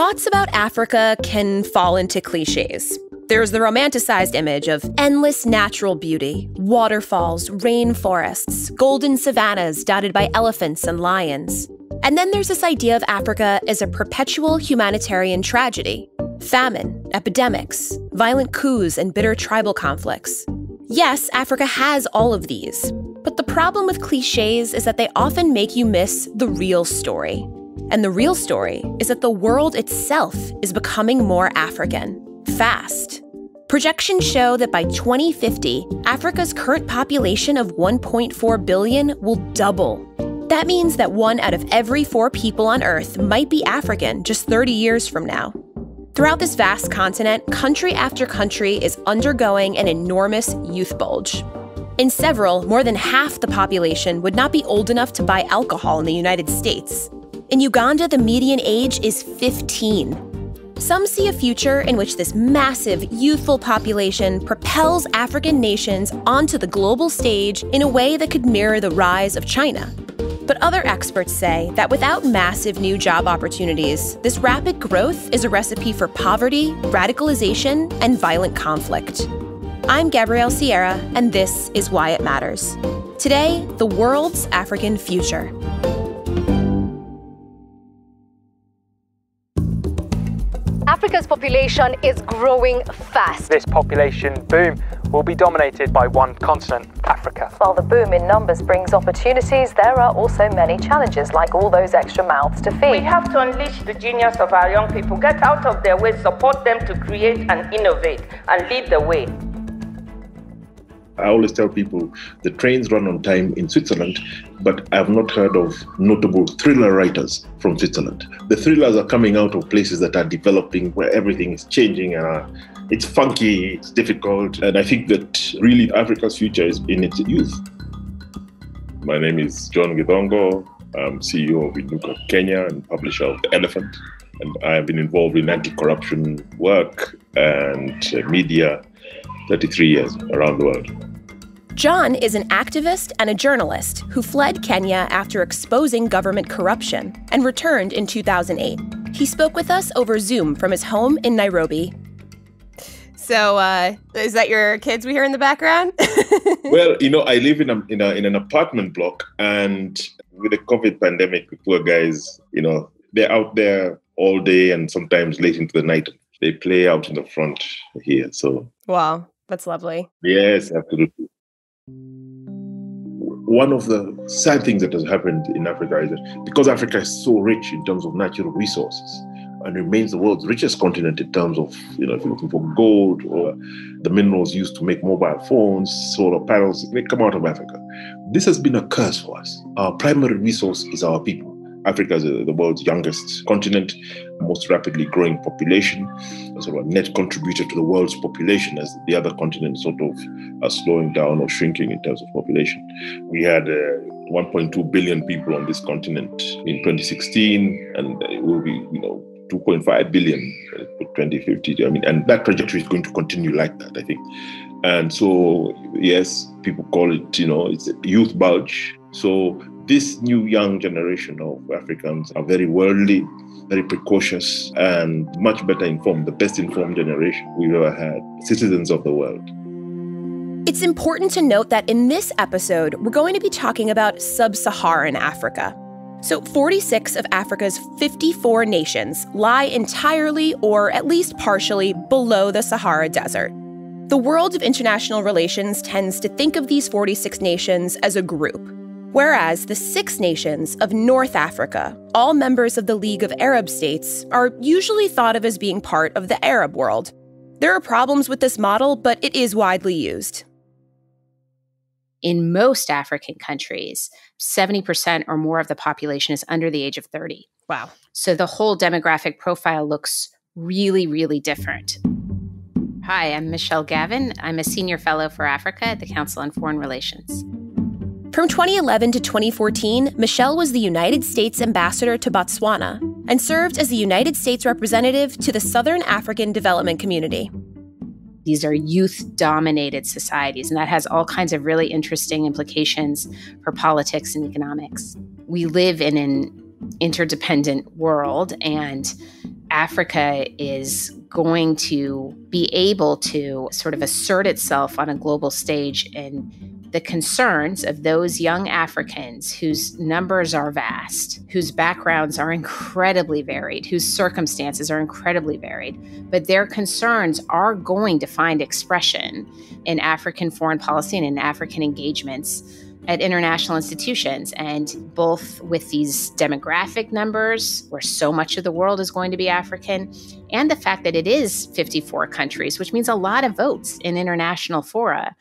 Thoughts about Africa can fall into cliches. There's the romanticized image of endless natural beauty, waterfalls, rainforests, golden savannas dotted by elephants and lions. And then there's this idea of Africa as a perpetual humanitarian tragedy famine, epidemics, violent coups, and bitter tribal conflicts. Yes, Africa has all of these, but the problem with cliches is that they often make you miss the real story. And the real story is that the world itself is becoming more African, fast. Projections show that by 2050, Africa's current population of 1.4 billion will double. That means that one out of every four people on Earth might be African just 30 years from now. Throughout this vast continent, country after country is undergoing an enormous youth bulge. In several, more than half the population would not be old enough to buy alcohol in the United States. In Uganda, the median age is 15. Some see a future in which this massive, youthful population propels African nations onto the global stage in a way that could mirror the rise of China. But other experts say that without massive new job opportunities, this rapid growth is a recipe for poverty, radicalization, and violent conflict. I'm Gabrielle Sierra, and this is Why It Matters. Today, the world's African future. Population is growing fast. This population boom will be dominated by one continent, Africa. While the boom in numbers brings opportunities, there are also many challenges, like all those extra mouths to feed. We have to unleash the genius of our young people, get out of their way, support them to create and innovate, and lead the way. I always tell people the trains run on time in Switzerland, but I have not heard of notable thriller writers from Switzerland. The thrillers are coming out of places that are developing, where everything is changing and uh, it's funky, it's difficult. And I think that really Africa's future is in its youth. My name is John Githongo. I'm CEO of Inuka Kenya and publisher of The Elephant. And I have been involved in anti corruption work and media 33 years around the world. John is an activist and a journalist who fled Kenya after exposing government corruption and returned in 2008. He spoke with us over Zoom from his home in Nairobi. So, uh, is that your kids we hear in the background? well, you know, I live in a, in a in an apartment block, and with the COVID pandemic, the poor guys, you know, they're out there all day and sometimes late into the night. They play out in the front here. So, wow, that's lovely. Yes, absolutely. One of the sad things that has happened in Africa is that because Africa is so rich in terms of natural resources and remains the world's richest continent in terms of, you know, if you're looking for gold or the minerals used to make mobile phones, solar panels, they come out of Africa. This has been a curse for us. Our primary resource is our people. Africa is the world's youngest continent, most rapidly growing population, sort of a net contributor to the world's population as the other continents sort of are slowing down or shrinking in terms of population. We had uh, 1.2 billion people on this continent in 2016, and it will be, you know, 2.5 billion by 2050. I mean, and that trajectory is going to continue like that, I think. And so, yes, people call it, you know, it's a youth bulge. So this new young generation of Africans are very worldly, very precocious, and much better informed, the best informed generation we've ever had, citizens of the world. It's important to note that in this episode, we're going to be talking about sub Saharan Africa. So, 46 of Africa's 54 nations lie entirely or at least partially below the Sahara Desert. The world of international relations tends to think of these 46 nations as a group, Whereas the six nations of North Africa, all members of the League of Arab States, are usually thought of as being part of the Arab world. There are problems with this model, but it is widely used. In most African countries, 70% or more of the population is under the age of 30. Wow. So the whole demographic profile looks really, really different. Hi, I'm Michelle Gavin. I'm a senior fellow for Africa at the Council on Foreign Relations. From 2011 to 2014, Michelle was the United States ambassador to Botswana and served as the United States representative to the Southern African Development Community. These are youth dominated societies, and that has all kinds of really interesting implications for politics and economics. We live in an interdependent world, and Africa is going to be able to sort of assert itself on a global stage and the concerns of those young Africans whose numbers are vast, whose backgrounds are incredibly varied, whose circumstances are incredibly varied, but their concerns are going to find expression in African foreign policy and in African engagements at international institutions. And both with these demographic numbers, where so much of the world is going to be African, and the fact that it is 54 countries, which means a lot of votes in international fora,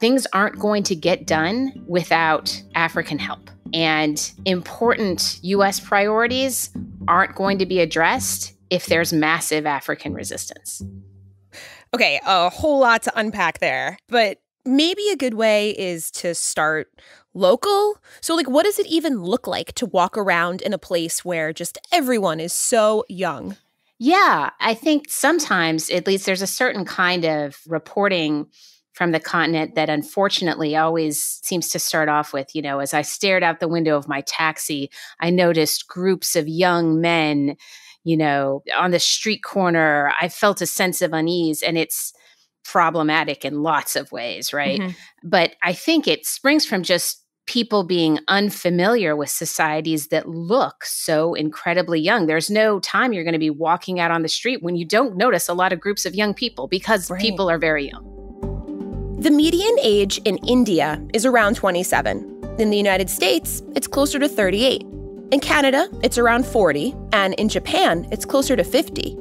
things aren't going to get done without African help. And important US priorities aren't going to be addressed if there's massive African resistance. Okay, a whole lot to unpack there. But maybe a good way is to start local. So, like, what does it even look like to walk around in a place where just everyone is so young? Yeah, I think sometimes, at least, there's a certain kind of reporting from the continent that unfortunately always seems to start off with, you know, as I stared out the window of my taxi, I noticed groups of young men, you know, on the street corner. I felt a sense of unease. And it's, problematic in lots of ways, right? Mm-hmm. But I think it springs from just people being unfamiliar with societies that look so incredibly young. There's no time you're going to be walking out on the street when you don't notice a lot of groups of young people because right. people are very young. The median age in India is around 27. In the United States, it's closer to 38. In Canada, it's around 40. And in Japan, it's closer to 50.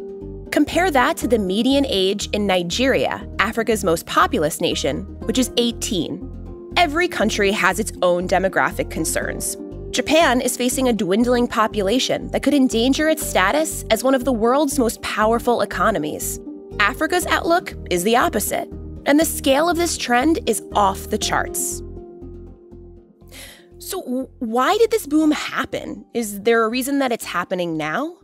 Compare that to the median age in Nigeria, Africa's most populous nation, which is 18. Every country has its own demographic concerns. Japan is facing a dwindling population that could endanger its status as one of the world's most powerful economies. Africa's outlook is the opposite, and the scale of this trend is off the charts. So, why did this boom happen? Is there a reason that it's happening now?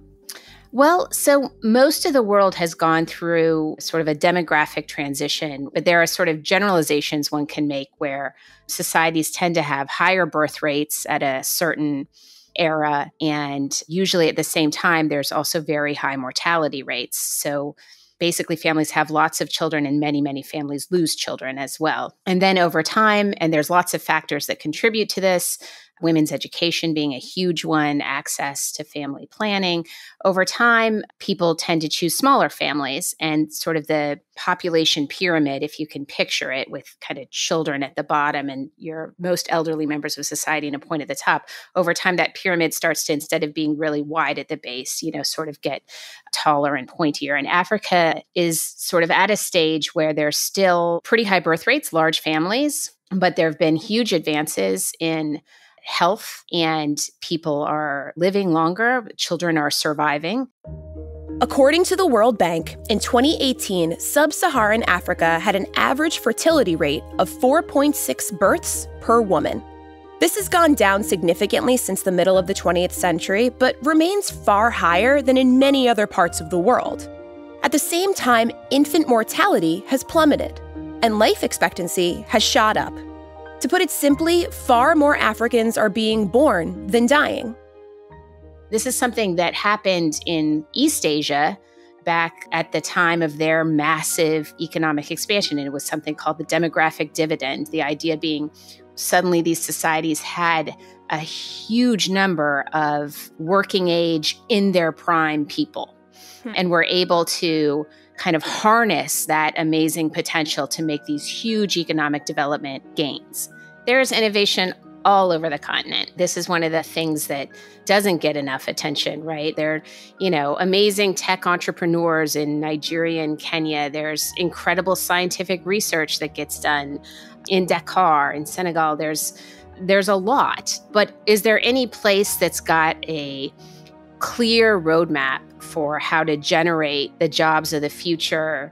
Well, so most of the world has gone through sort of a demographic transition, but there are sort of generalizations one can make where societies tend to have higher birth rates at a certain era. And usually at the same time, there's also very high mortality rates. So basically families have lots of children and many many families lose children as well. And then over time and there's lots of factors that contribute to this women's education being a huge one, access to family planning. Over time, people tend to choose smaller families and sort of the population pyramid, if you can picture it, with kind of children at the bottom and your most elderly members of society and a point at the top. Over time, that pyramid starts to, instead of being really wide at the base, you know, sort of get taller and pointier. And Africa is sort of at a stage where there's still pretty high birth rates, large families, but there have been huge advances in health and people are living longer, children are surviving. According to the World Bank, in 2018, sub Saharan Africa had an average fertility rate of 4.6 births per woman. This has gone down significantly since the middle of the 20th century, but remains far higher than in many other parts of the world. At the same time, infant mortality has plummeted, and life expectancy has shot up. To put it simply, far more Africans are being born than dying. This is something that happened in East Asia back at the time of their massive economic expansion. And it was something called the demographic dividend. The idea being suddenly these societies had a huge number of working age in their prime people hmm. and were able to kind of harness that amazing potential to make these huge economic development gains. There's innovation all over the continent. This is one of the things that doesn't get enough attention, right? There are, you know, amazing tech entrepreneurs in Nigeria and Kenya. There's incredible scientific research that gets done in Dakar, in Senegal. There's there's a lot. But is there any place that's got a clear roadmap for how to generate the jobs of the future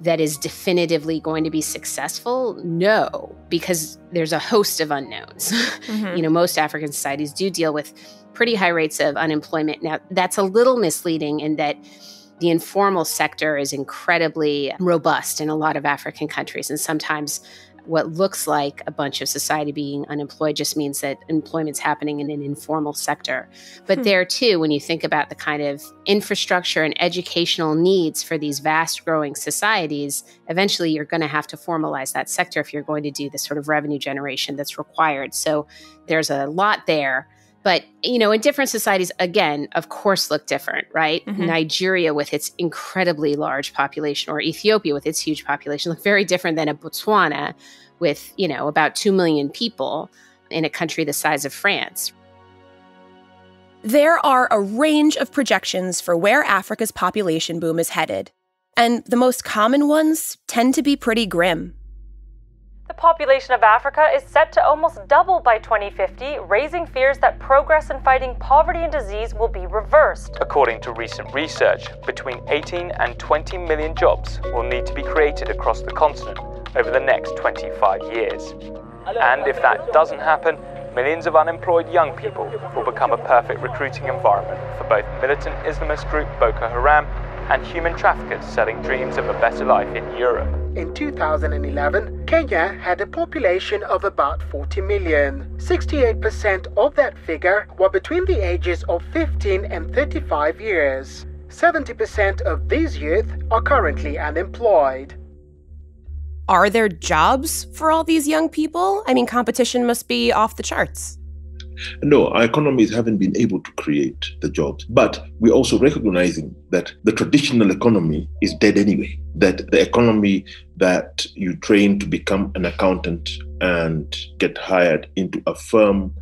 that is definitively going to be successful? No, because there's a host of unknowns. Mm-hmm. you know, most African societies do deal with pretty high rates of unemployment. Now, that's a little misleading in that the informal sector is incredibly robust in a lot of African countries. And sometimes what looks like a bunch of society being unemployed just means that employment's happening in an informal sector. But hmm. there too, when you think about the kind of infrastructure and educational needs for these vast growing societies, eventually you're going to have to formalize that sector if you're going to do the sort of revenue generation that's required. So there's a lot there. But, you know, in different societies, again, of course, look different, right? Mm-hmm. Nigeria, with its incredibly large population, or Ethiopia, with its huge population, look very different than a Botswana with, you know, about 2 million people in a country the size of France. There are a range of projections for where Africa's population boom is headed, and the most common ones tend to be pretty grim. The population of Africa is set to almost double by 2050, raising fears that progress in fighting poverty and disease will be reversed. According to recent research, between 18 and 20 million jobs will need to be created across the continent over the next 25 years. And if that doesn't happen, millions of unemployed young people will become a perfect recruiting environment for both militant Islamist group Boko Haram and human traffickers selling dreams of a better life in Europe. In 2011, Kenya had a population of about 40 million. 68% of that figure were between the ages of 15 and 35 years. 70% of these youth are currently unemployed. Are there jobs for all these young people? I mean, competition must be off the charts. No, our economies haven't been able to create the jobs. But we're also recognizing that the traditional economy is dead anyway. That the economy that you train to become an accountant and get hired into a firm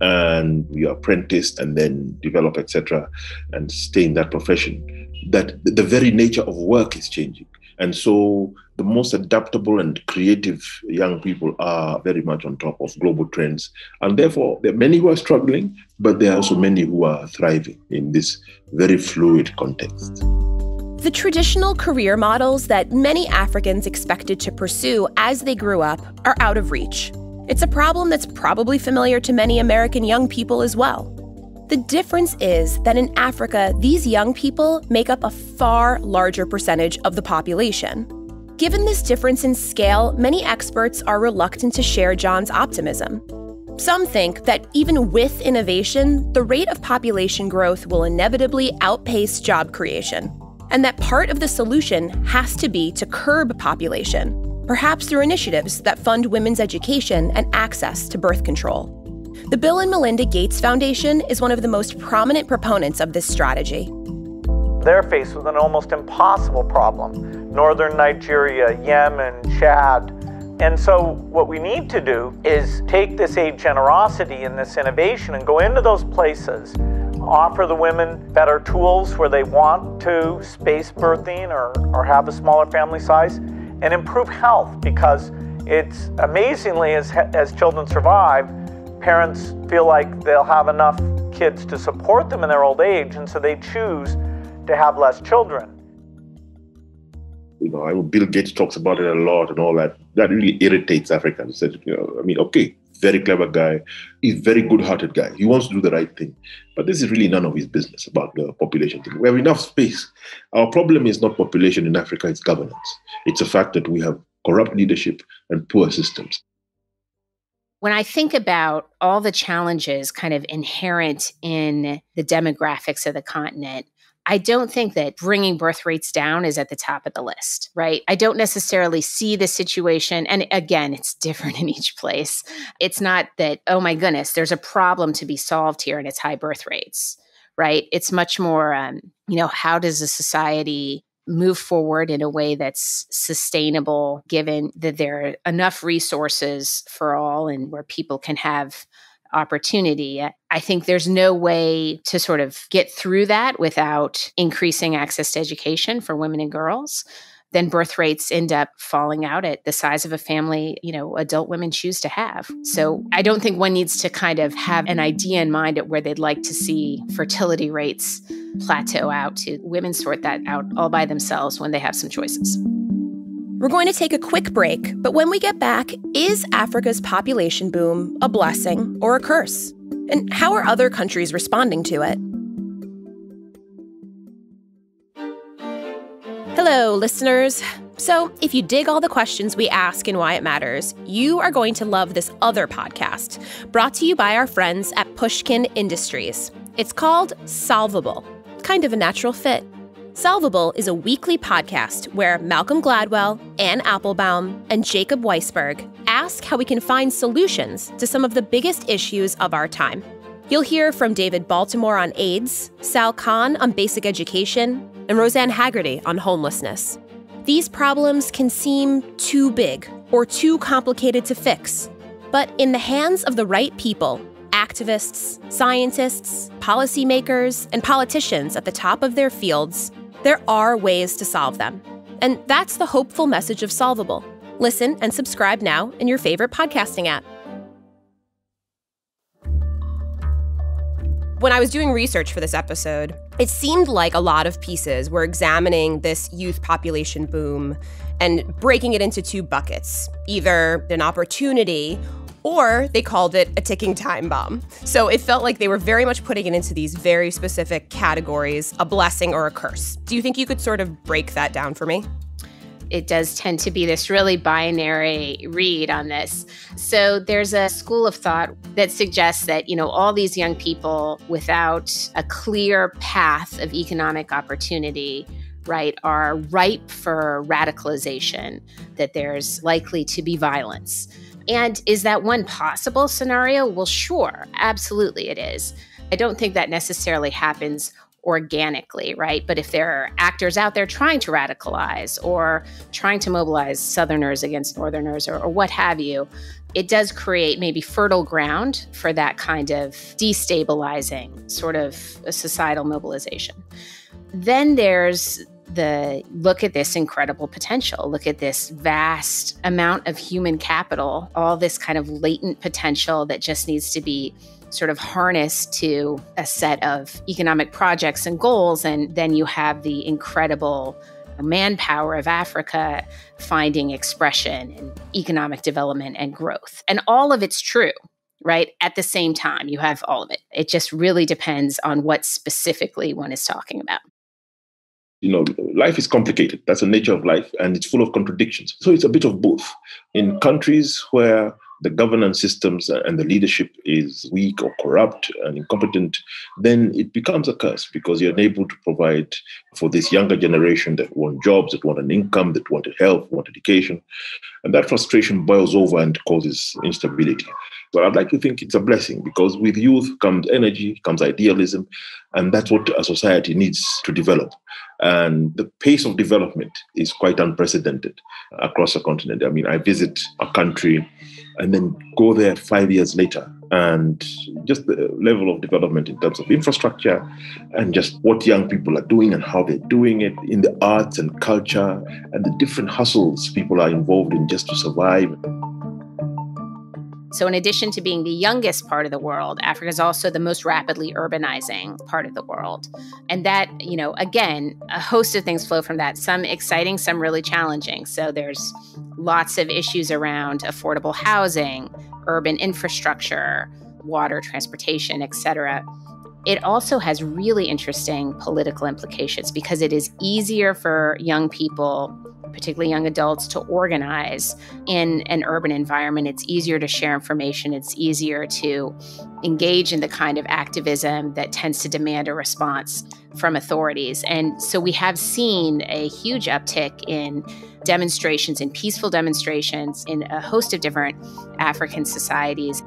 and you apprentice and then develop, etc., and stay in that profession, that the very nature of work is changing. And so the most adaptable and creative young people are very much on top of global trends. And therefore, there are many who are struggling, but there are also many who are thriving in this very fluid context. The traditional career models that many Africans expected to pursue as they grew up are out of reach. It's a problem that's probably familiar to many American young people as well. The difference is that in Africa, these young people make up a far larger percentage of the population. Given this difference in scale, many experts are reluctant to share John's optimism. Some think that even with innovation, the rate of population growth will inevitably outpace job creation, and that part of the solution has to be to curb population, perhaps through initiatives that fund women's education and access to birth control. The Bill and Melinda Gates Foundation is one of the most prominent proponents of this strategy. They're faced with an almost impossible problem northern Nigeria, Yemen, Chad. And so, what we need to do is take this aid generosity and this innovation and go into those places, offer the women better tools where they want to space birthing or, or have a smaller family size, and improve health because it's amazingly, as, as children survive, parents feel like they'll have enough kids to support them in their old age, and so they choose to have less children. You know, Bill Gates talks about it a lot and all that. That really irritates Africans. You know, I mean, okay, very clever guy, he's very good-hearted guy. He wants to do the right thing, but this is really none of his business about the population thing. We have enough space. Our problem is not population in Africa; it's governance. It's a fact that we have corrupt leadership and poor systems. When I think about all the challenges kind of inherent in the demographics of the continent, I don't think that bringing birth rates down is at the top of the list, right? I don't necessarily see the situation. And again, it's different in each place. It's not that, oh my goodness, there's a problem to be solved here and it's high birth rates, right? It's much more, um, you know, how does a society move forward in a way that's sustainable, given that there are enough resources for all and where people can have opportunity. I think there's no way to sort of get through that without increasing access to education for women and girls then birth rates end up falling out at the size of a family, you know, adult women choose to have. So I mm. don't think one needs to kind of have an idea in mind at where they'd like to see fertility rates plateau out to women sort that out all by themselves when they have some choices. We're going to take a quick break, but when we get back, is Africa's population boom a blessing or a curse? And how are other countries responding to it? Hello, listeners. So, if you dig all the questions we ask and why it matters, you are going to love this other podcast, brought to you by our friends at Pushkin Industries. It's called Solvable, kind of a natural fit. Solvable is a weekly podcast where Malcolm Gladwell, Anne Applebaum, and Jacob Weisberg ask how we can find solutions to some of the biggest issues of our time. You'll hear from David Baltimore on AIDS, Sal Khan on basic education, and Rosanne Haggerty on homelessness. These problems can seem too big or too complicated to fix. But in the hands of the right people, activists, scientists, policymakers, and politicians at the top of their fields, there are ways to solve them. And that's the hopeful message of Solvable. Listen and subscribe now in your favorite podcasting app. When I was doing research for this episode, it seemed like a lot of pieces were examining this youth population boom and breaking it into two buckets either an opportunity or they called it a ticking time bomb. So it felt like they were very much putting it into these very specific categories a blessing or a curse. Do you think you could sort of break that down for me? It does tend to be this really binary read on this. So there's a school of thought that suggests that, you know, all these young people without a clear path of economic opportunity right, are ripe for radicalization, that there's likely to be violence. And is that one possible scenario? Well, sure, absolutely it is. I don't think that necessarily happens organically, right? But if there are actors out there trying to radicalize or trying to mobilize Southerners against Northerners or, or, what have you, it does create maybe fertile ground for that kind of destabilizing sort of societal mobilization. Then there's the look at this incredible potential, look at this vast amount of human capital, all this kind of latent potential that just needs to be sort of harnessed to a set of economic projects and goals. And then you have the incredible manpower of Africa finding expression and economic development and growth. And all of it's true, right? At the same time, you have all of it. It just really depends on what specifically one is talking about you know, life is complicated. That's the nature of life, and it's full of contradictions. So it's a bit of both. In countries where the governance systems and the leadership is weak or corrupt and incompetent, then it becomes a curse because you're unable to provide for this younger generation that want jobs, that want an income, that want health, want education. And that frustration boils over and causes instability. But I'd like to think it's a blessing because with youth comes energy, comes idealism, and that's what a society needs to develop. And the pace of development is quite unprecedented across the continent. I mean, I visit a country and then go there five years later and just the level of development in terms of infrastructure and just what young people are doing and how they're doing it in the arts and culture and the different hustles people are involved in just to survive. So, in addition to being the youngest part of the world, Africa is also the most rapidly urbanizing part of the world. And that, you know, again, a host of things flow from that, some exciting, some really challenging. So, there's lots of issues around affordable housing, urban infrastructure, water, transportation, et cetera. It also has really interesting political implications because it is easier for young people particularly young adults, to organize in an urban environment. It's easier to share information, it's easier to engage in the kind of activism that tends to demand a response from authorities. And so we have seen a huge uptick in demonstrations, in peaceful demonstrations in a host of different African societies.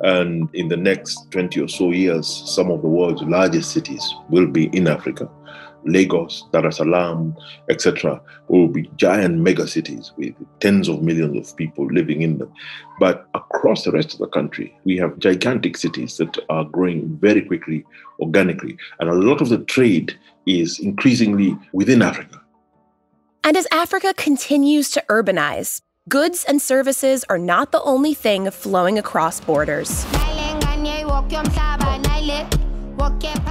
And in the next 20 or so years, some of the world's largest cities will be in Africa. Lagos, Dar es Salaam, etc., will be giant mega cities with tens of millions of people living in them. But across the rest of the country, we have gigantic cities that are growing very quickly, organically. And a lot of the trade is increasingly within Africa. And as Africa continues to urbanize, goods and services are not the only thing flowing across borders.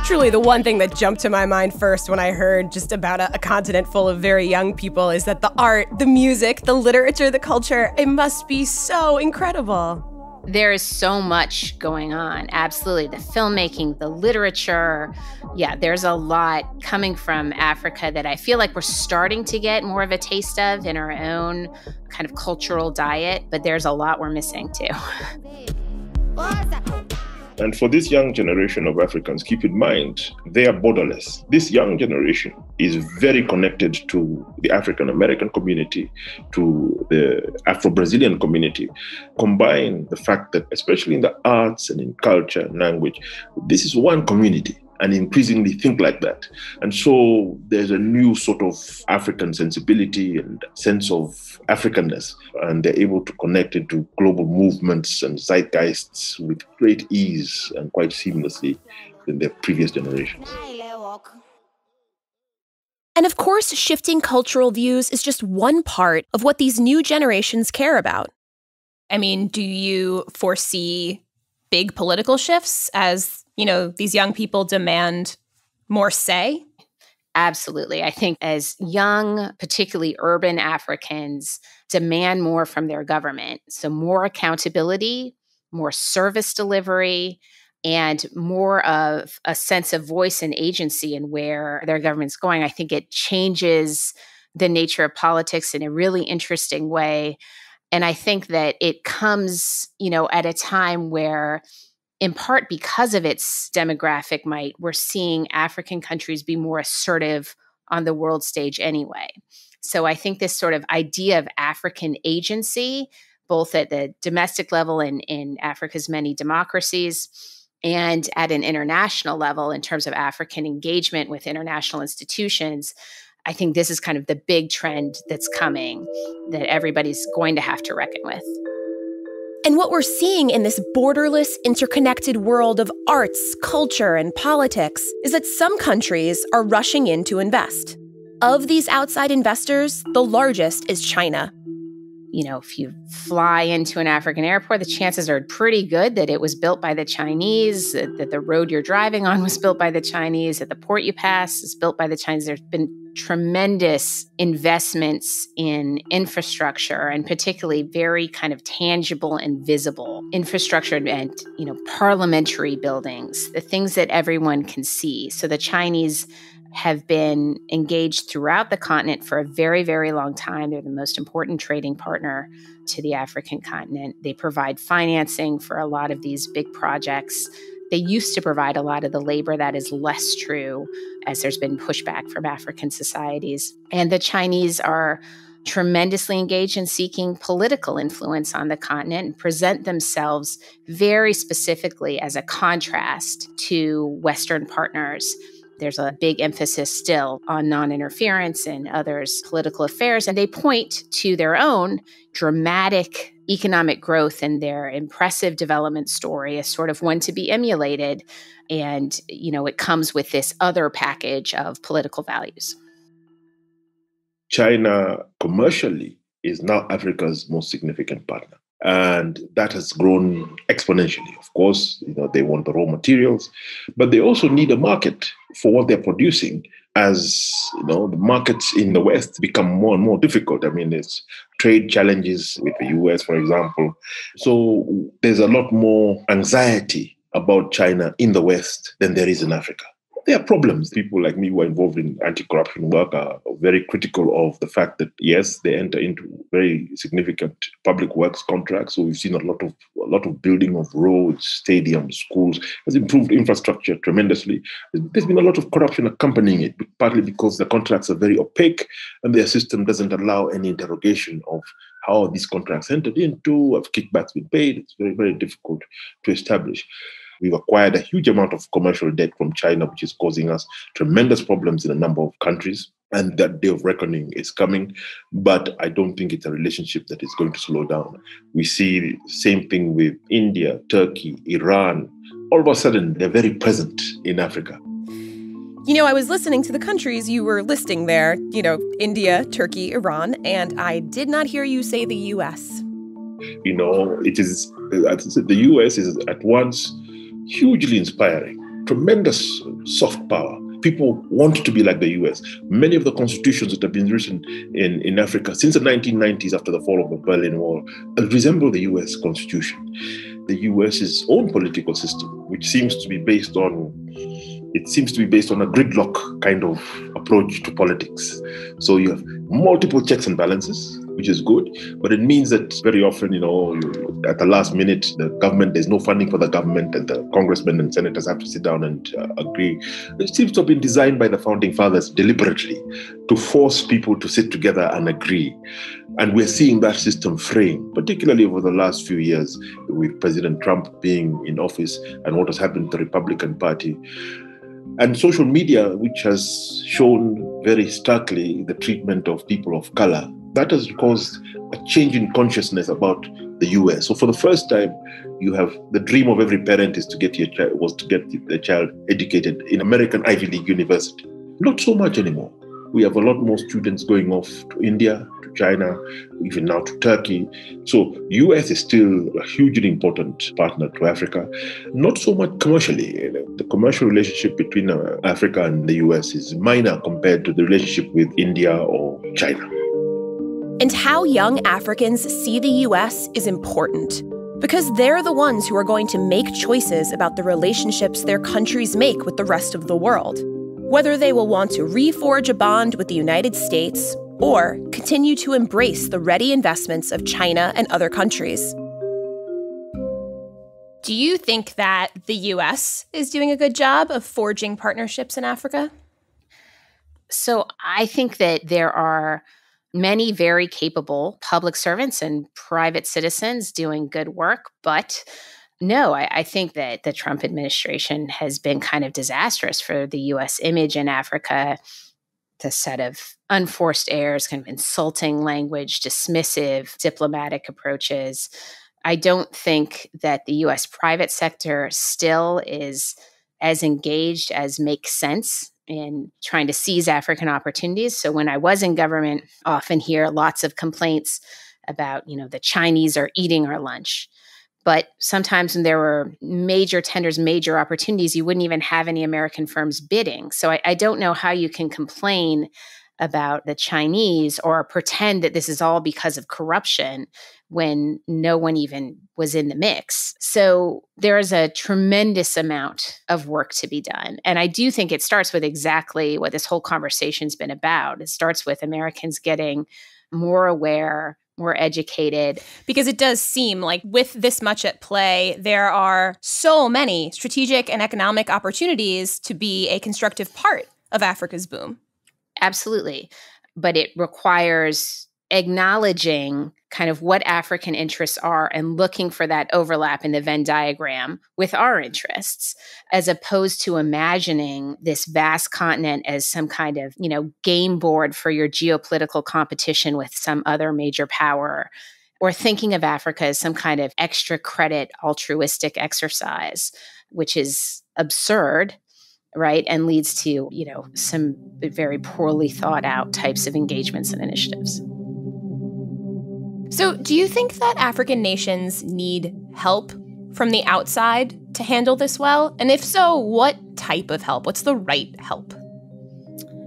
Truly, the one thing that jumped to my mind first when I heard just about a, a, continent full of very young people is that the art, the music, the literature, the culture, it must be so incredible. There is so much going on. Absolutely. The filmmaking, the literature. Yeah, there's a lot coming from Africa that I feel like we're starting to get more of a taste of in our own kind of cultural diet, but there's a lot we're missing too. And for this young generation of Africans, keep in mind, they are borderless. This young generation is very connected to the African American community, to the Afro Brazilian community. Combine the fact that, especially in the arts and in culture and language, this is one community and increasingly think like that. And so there's a new sort of African sensibility and sense of Africanness, and they're able to connect into global movements and zeitgeists with great ease and quite seamlessly than their previous generations. And of course, shifting cultural views is just one part of what these new generations care about. I mean, do you foresee big political shifts as you know, these young people demand more say? Absolutely. I think as young, particularly urban Africans, demand more from their government. So, more accountability, more service delivery, and more of a sense of voice and agency in where their government's going. I think it changes the nature of politics in a really interesting way. And I think that it comes, you know, at a time where in part because of its demographic might, we're seeing African countries be more assertive on the world stage anyway. So I think this sort of idea of African agency, both at the domestic level and in Africa's many democracies, and at an international level in terms of African engagement with international institutions, I think this is kind of the big trend that's coming that everybody's going to have to reckon with. And what we're seeing in this borderless, interconnected world of arts, culture, and politics is that some countries are rushing in to invest. Of these outside investors, the largest is China. You know, if you fly into an African airport, the chances are pretty good that it was built by the Chinese, that the road you're driving on was built by the Chinese, that the port you pass is built by the Chinese. There's been tremendous investments in infrastructure and particularly very kind of tangible and visible infrastructure and you know parliamentary buildings the things that everyone can see so the chinese have been engaged throughout the continent for a very very long time they're the most important trading partner to the african continent they provide financing for a lot of these big projects they used to provide a lot of the labor. That is less true as there's been pushback from African societies. And the Chinese are tremendously engaged in seeking political influence on the continent and present themselves very specifically as a contrast to Western partners. There's a big emphasis still on non interference and others' political affairs, and they point to their own dramatic economic growth and their impressive development story as sort of one to be emulated. And, you know, it comes with this other package of political values. China commercially is now Africa's most significant partner. And that has grown exponentially. Of course, you know, they want the raw materials, but they also need a market for what they're producing as you know the markets in the West become more and more difficult. I mean, it's trade challenges with the US, for example. So there's a lot more anxiety about China in the West than there is in Africa there are problems. People like me who are involved in anti-corruption work are very critical of the fact that yes, they enter into very significant public works contracts. So we've seen a lot of a lot of building of roads, stadiums, schools has improved infrastructure tremendously. There's been a lot of corruption accompanying it, partly because the contracts are very opaque and their system doesn't allow any interrogation of how these contracts entered into, have kickbacks been paid. It's very, very difficult to establish. We've acquired a huge amount of commercial debt from China, which is causing us tremendous problems in a number of countries. And that day of reckoning is coming. But I don't think it's a relationship that is going to slow down. We see the same thing with India, Turkey, Iran. All of a sudden, they're very present in Africa. You know, I was listening to the countries you were listing there, you know, India, Turkey, Iran, and I did not hear you say the US. You know, it is, uh, the US is at once hugely inspiring, tremendous soft power. People want to be like the US. Many of the constitutions that have been written in, in Africa since the 1990s after the fall of the Berlin Wall resemble the US constitution. the US's own political system, which seems to be based on it seems to be based on a gridlock kind of approach to politics. So you have multiple checks and balances, which is good, but it means that very often, you know, at the last minute, the government, there's no funding for the government, and the congressmen and senators have to sit down and uh, agree. It seems to have been designed by the founding fathers deliberately to force people to sit together and agree. And we're seeing that system fraying, particularly over the last few years with President Trump being in office and what has happened to the Republican Party and social media, which has shown very starkly the treatment of people of color, that has caused a change in consciousness about the US. So for the first time, you have the dream of every parent is to get your child was to get the child educated in American Ivy League university. Not so much anymore. We have a lot more students going off to India, to China, even now to Turkey. So US is still a hugely important partner to Africa. Not so much commercially. The commercial relationship between uh, Africa and the US is minor compared to the relationship with India or China. And how young Africans see the US is important because they're the ones who are going to make choices about the relationships their countries make with the rest of the world. Whether they will want to reforge a bond with the United States or continue to embrace the ready investments of China and other countries. Do you think that the US is doing a good job of forging partnerships in Africa? So I think that there are many very capable public servants and private citizens doing good work, but no, I, I, think that the Trump administration has been kind of disastrous for the US image in Africa the set of unforced airs, kind of insulting language, dismissive diplomatic approaches. I don't think that the US private sector still is as engaged as makes sense in trying to seize African opportunities. So when I was in government, often hear lots of complaints about, you know, the Chinese are eating our lunch. But sometimes when there were major tenders, major opportunities, you wouldn't even have any American firms bidding. So I, I don't know how you can complain about the Chinese or pretend that this is all because of corruption when no one even was in the mix. So there is a tremendous amount of work to be done. And I do think it starts with exactly what this whole conversation's been about. It starts with Americans getting more aware more educated. Because it does seem like with this much at play, there are so many strategic and economic opportunities to be a constructive part of Africa's boom. Absolutely. But it requires acknowledging kind of what African interests are and looking for that overlap in the Venn diagram with our interests, as opposed to imagining this vast continent as some kind of, you know, game board for your geopolitical competition with some other major power, or thinking of Africa as some kind of extra credit altruistic exercise, which is absurd right and leads to you know some very poorly thought out types of engagements and initiatives so, do you think that African nations need help from the outside to handle this well? And if so, what type of help? What's the right help?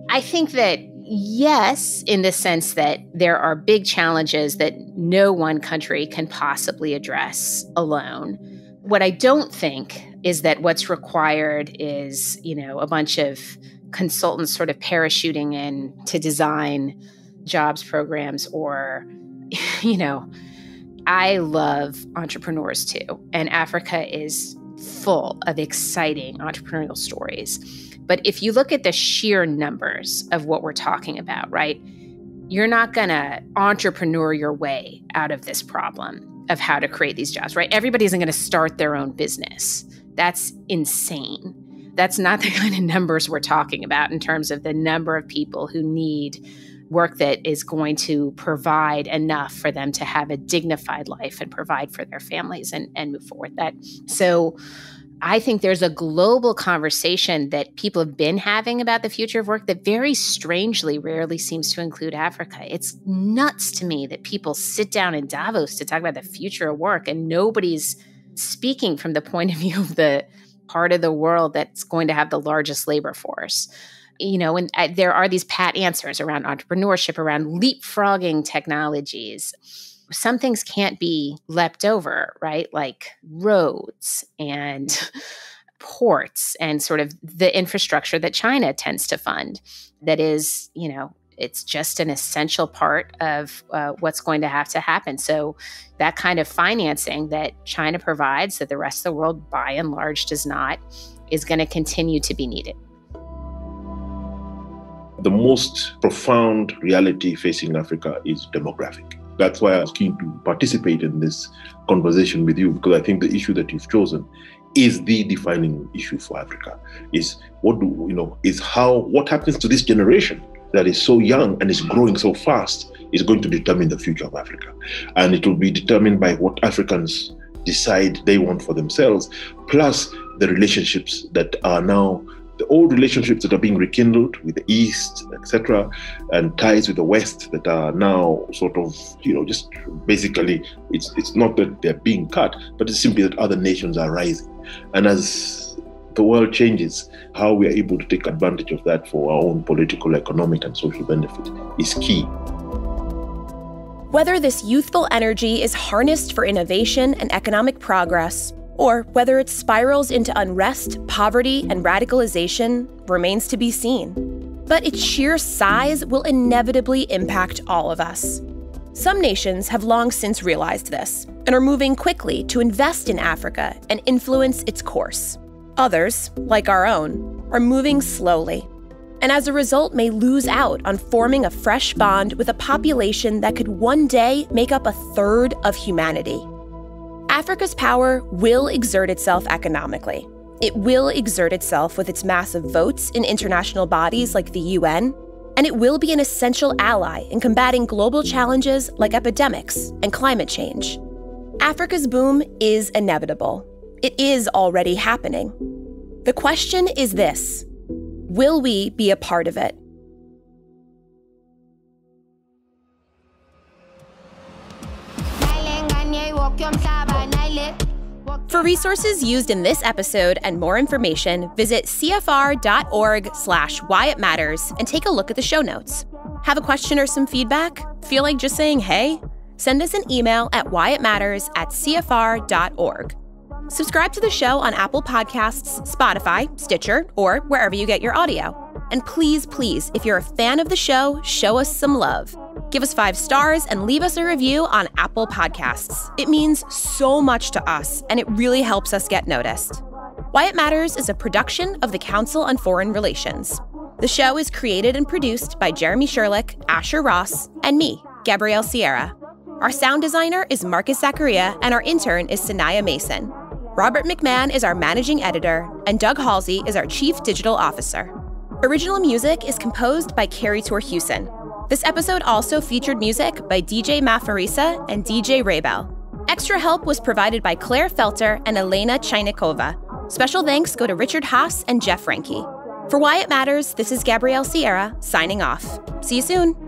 I think that yes, in the sense that there are big challenges that no one country can possibly address alone. What I don't think is that what's required is, you know, a bunch of consultants sort of parachuting in to design jobs programs or you know, I love entrepreneurs too. And Africa is full of exciting entrepreneurial stories. But if you look at the sheer numbers of what we're talking about, right, you're not going to entrepreneur your way out of this problem of how to create these jobs, right? Everybody isn't going to start their own business. That's insane. That's not the kind of numbers we're talking about in terms of the number of people who need work that is going to provide enough for them to have a dignified life and provide for their families and, and move forward that so I think there's a global conversation that people have been having about the future of work that very strangely rarely seems to include Africa. It's nuts to me that people sit down in Davos to talk about the future of work and nobody's speaking from the point of view of the part of the world that's going to have the largest labor force you know, and uh, there are these pat answers around entrepreneurship, around leapfrogging technologies. some things can't be leapt over, right? Like roads and ports and sort of the infrastructure that China tends to fund that is, you know, it's just an essential part of uh, what's going to have to happen. So, that kind of financing that China provides, that the rest of the world by and large does not, is going to continue to be needed. The most profound reality facing Africa is demographic. That's why I was keen to participate in this conversation with you because I think the issue that you've chosen is the defining issue for Africa. Is what do you know? Is how what happens to this generation that is so young and is growing so fast is going to determine the future of Africa. And it will be determined by what Africans decide they want for themselves, plus the relationships that are now the old relationships that are being rekindled with the East, etc., and ties with the West that are now sort of, you know, just basically, it's it's not that they're being cut, but it's simply that other nations are rising. And as the world changes, how we are able to take advantage of that for our own political, economic, and social benefit is key. Whether this youthful energy is harnessed for innovation and economic progress, or whether it spirals into unrest, poverty, and radicalization remains to be seen. But its sheer size will inevitably impact all of us. Some nations have long since realized this and are moving quickly to invest in Africa and influence its course. Others, like our own, are moving slowly, and as a result may lose out on forming a fresh bond with a population that could one day make up a third of humanity. Africa's power will exert itself economically. It will exert itself with its massive votes in international bodies like the UN, and it will be an essential ally in combating global challenges like epidemics and climate change. Africa's boom is inevitable, it is already happening. The question is this Will we be a part of it? For resources used in this episode and more information, visit cfr.org slash why it matters and take a look at the show notes. Have a question or some feedback? Feel like just saying hey? Send us an email at whyitmatters at cfr.org. Subscribe to the show on Apple Podcasts, Spotify, Stitcher, or wherever you get your audio. And please, please, if you're a fan of the show, show us some love. Give us five stars and leave us a review on Apple Podcasts. It means so much to us, and it really helps us get noticed. Why It Matters is a production of the Council on Foreign Relations. The show is created and produced by Jeremy Sherlick, Asher Ross, and me, Gabrielle Sierra. Our sound designer is Markus Zakaria, and our intern is Sanaya Mason. Robert McMahon is our managing editor, and Doug Halsey is our chief digital officer. Original music is composed by Ceiri Torjussen. This episode also featured music by DJ Maphorisa and DJ Raybell. Extra help was provided by Claire Felter and Elena Chainikova. Special thanks go to Richard Haass and Jeff Franke. For Why It Matters, this is Gabrielle Sierra signing off. See you soon.